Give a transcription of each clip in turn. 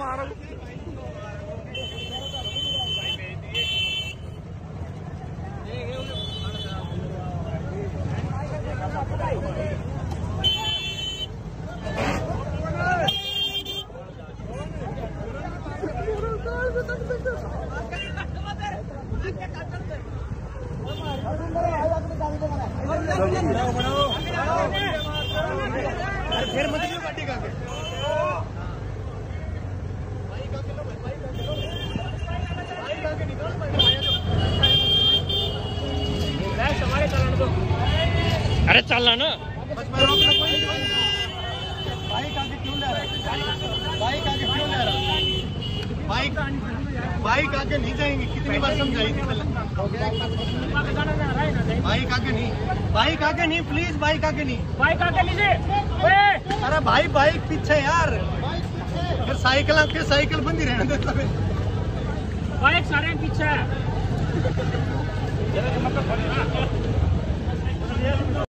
మారవు बाइक आगे नहीं? बाइक आगे नहीं प्लीज़ बाइक आगे नहीं। बाइक आके लीजिए अरे भाई, बाइक पीछे यार फिर साइकिल फिर साइकिल बंद ही रहने देता बाइक सारे पीछे। है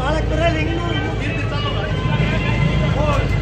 बालक तो रहे लेकिन वो गिर गिरता तो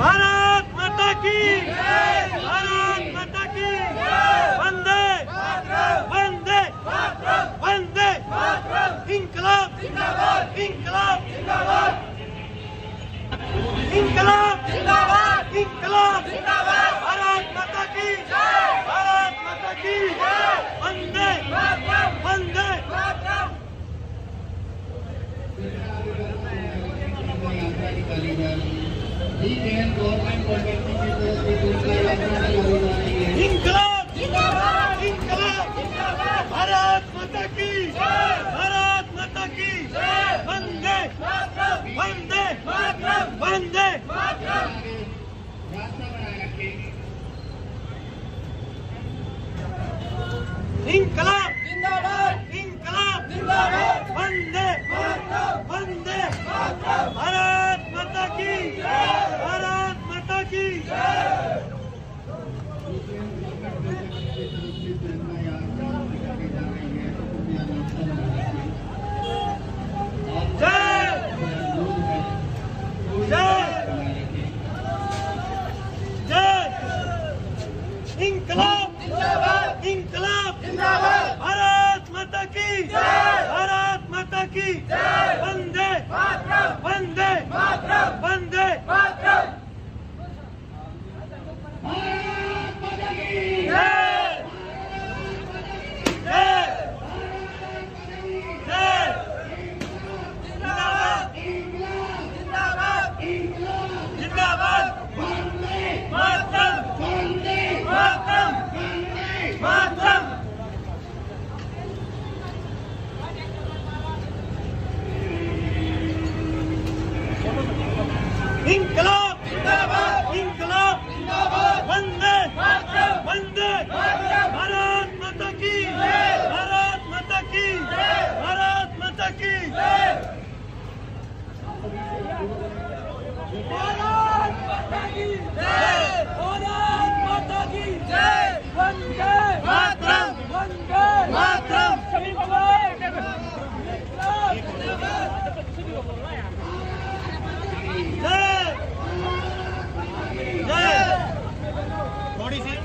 भारत माता की भारत माता की वंदे वंदे वंदे इनकलाब जिंदाबाद इनकलाब जिंदाबाद इनकलाब जिंदाबाद इनकलाब He can go and protect people, people, people, people, people, people, people,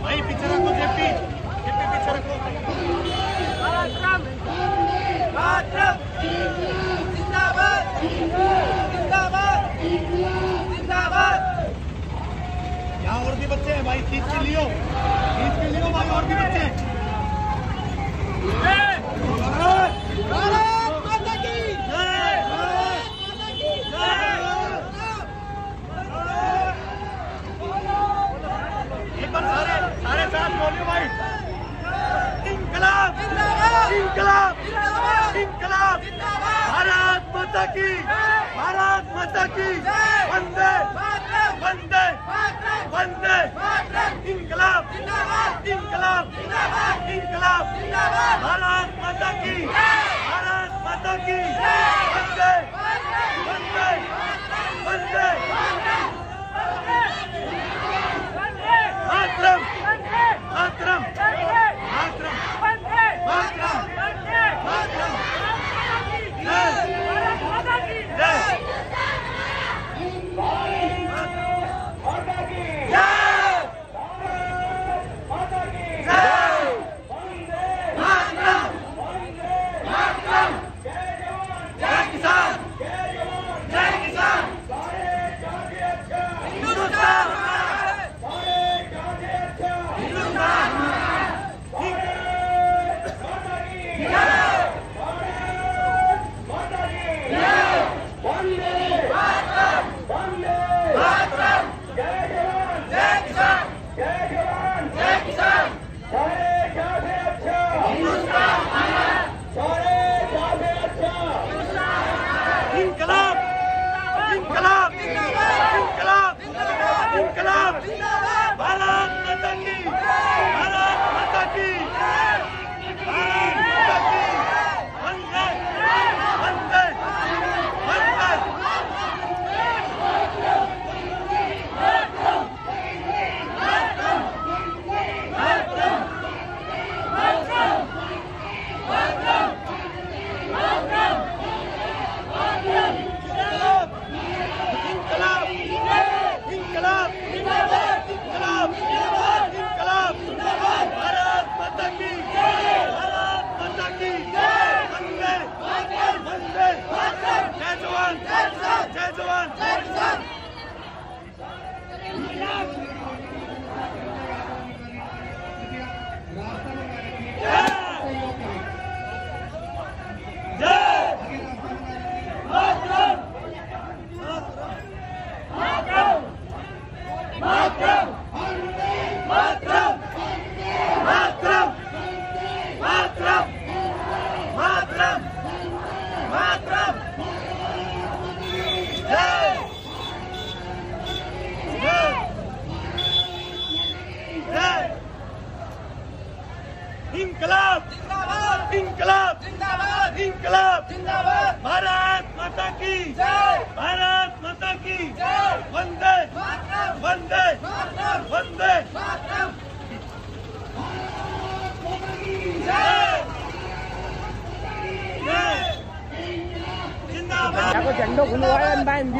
भाई पीछे रखो जेपी। जेपी पीछे रखो। पराक्रम पराक्रम जिंदाबाद। जिंदाबाद। जिंदाबाद। यहाँ और भी बच्चे हैं भाई खींच के लियो खींच के लियो भाई और भी बच्चे हैं जय भारत माता की जय भारत माता की जय एक बार सारे सारे साथ बोलियो भाई इनकलाब इंकलाब इंकलाब भारत माता की भारत माता की वंदे वंदे वंदे इंकलाब इंकलाब इंकलाब भारत माता की भारत माता की ba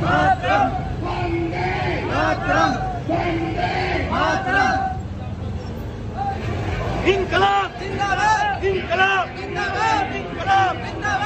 मातरम मातरम मातरम मातरम इनकलाब जिंदाबाद इनकलाब जिंदाबाद इनकलाब जिंदाबाद वंदे वंदे वंदे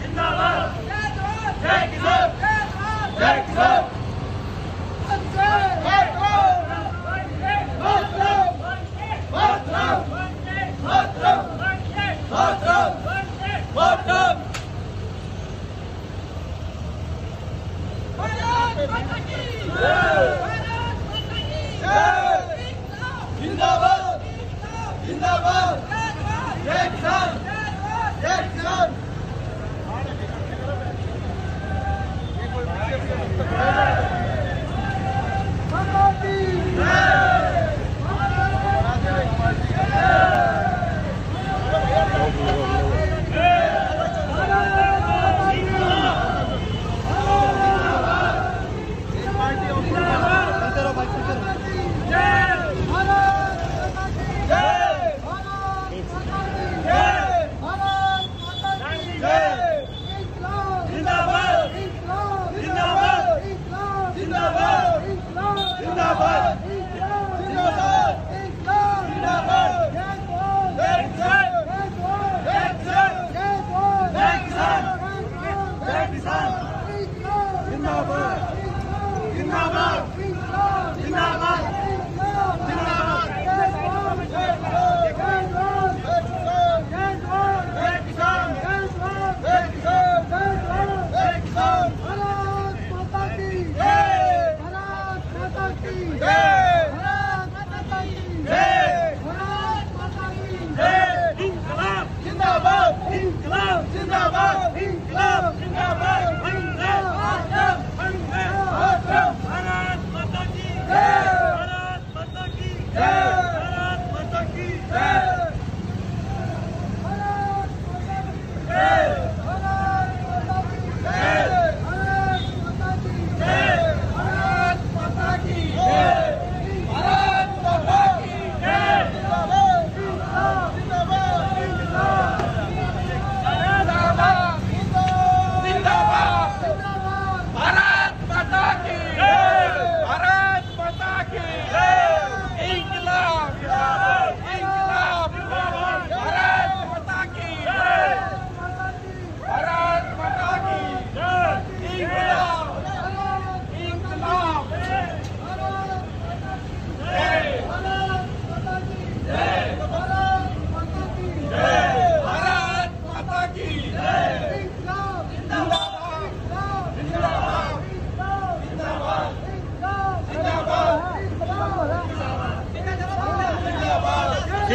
जिंदाबाद जय किसान जय किसान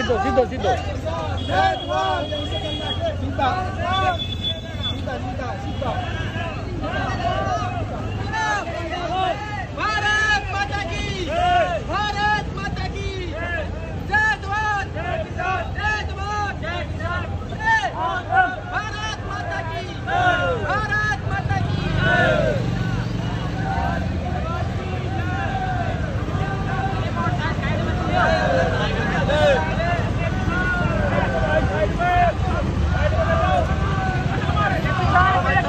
સીધો સીધો સીધો ભારત માતા કી ભારત માતા કી જય જવાન જય કિસાન જય જવાન જય કિસાન ભારત માતા કી ભારત માતા કી Hey!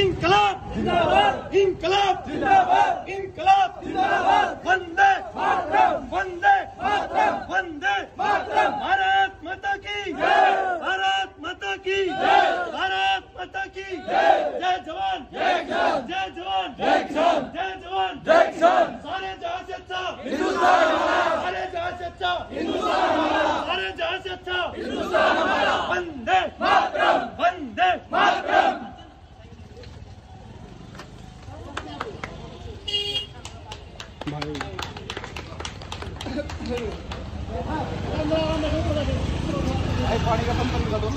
इंकलाब जिंदाबाद। इंकलाब जिंदाबाद। इंकलाब जिंदाबाद। वंदे मातरम। वंदे मातरम। वंदे मातरम। भारत माता की जय। भारत माता की जय। भारत माता की जय। जय जवान। जय किसान। जय जवान। जय किसान। जय जवान। जय किसान। सारे जहाँ से अच्छा। हिंदुस्तान हमारा। सारे जहाँ से अच्छा। हिंदुस्तान हमारा। सारे जहाँ से अच्छा। हिंदुस्तान हमारा। वंदे मातरम। वंदे मातरम। पानी का पंप लगा दो